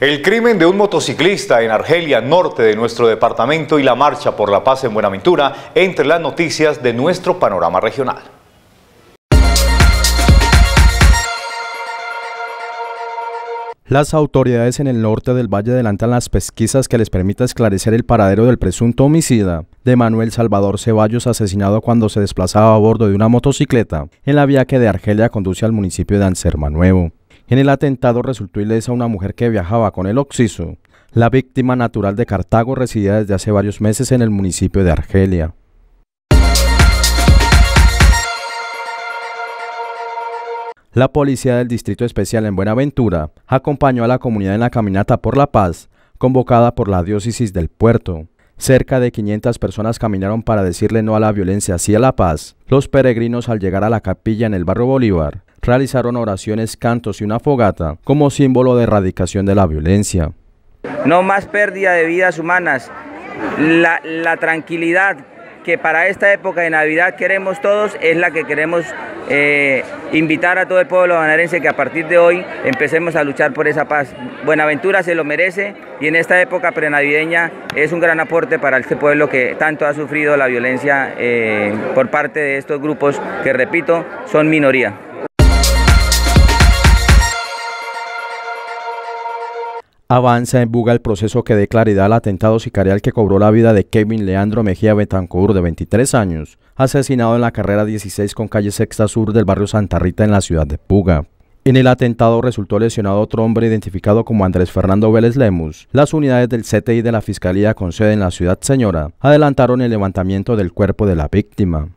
El crimen de un motociclista en Argelia, norte de nuestro departamento, y la marcha por la paz en Buenaventura, entre las noticias de nuestro panorama regional. Las autoridades en el norte del valle adelantan las pesquisas que les permita esclarecer el paradero del presunto homicida de Manuel Salvador Ceballos, asesinado cuando se desplazaba a bordo de una motocicleta en la vía que de Argelia conduce al municipio de Anserma Nuevo. En el atentado resultó ilesa una mujer que viajaba con el Oxiso. La víctima natural de Cartago residía desde hace varios meses en el municipio de Argelia. La policía del Distrito Especial en Buenaventura acompañó a la comunidad en la caminata por la paz, convocada por la diócesis del puerto. Cerca de 500 personas caminaron para decirle no a la violencia, sí a la paz. Los peregrinos al llegar a la capilla en el barrio Bolívar realizaron oraciones, cantos y una fogata como símbolo de erradicación de la violencia. No más pérdida de vidas humanas, la, tranquilidad que para esta época de Navidad queremos todos es la que queremos eh, invitar a todo el pueblo bonaerense que a partir de hoy empecemos a luchar por esa paz. Buenaventura se lo merece y en esta época prenavideña es un gran aporte para este pueblo que tanto ha sufrido la violencia eh, por parte de estos grupos que, repito, son minoría. Avanza en Buga el proceso que dé claridad al atentado sicarial que cobró la vida de Kevin Leandro Mejía Betancourt, de 23 años, asesinado en la carrera 16 con calle Sexta Sur del barrio Santa Rita en la ciudad de Puga. En el atentado resultó lesionado otro hombre identificado como Andrés Fernando Vélez Lemus. Las unidades del CTI de la Fiscalía con sede en la ciudad Señora adelantaron el levantamiento del cuerpo de la víctima.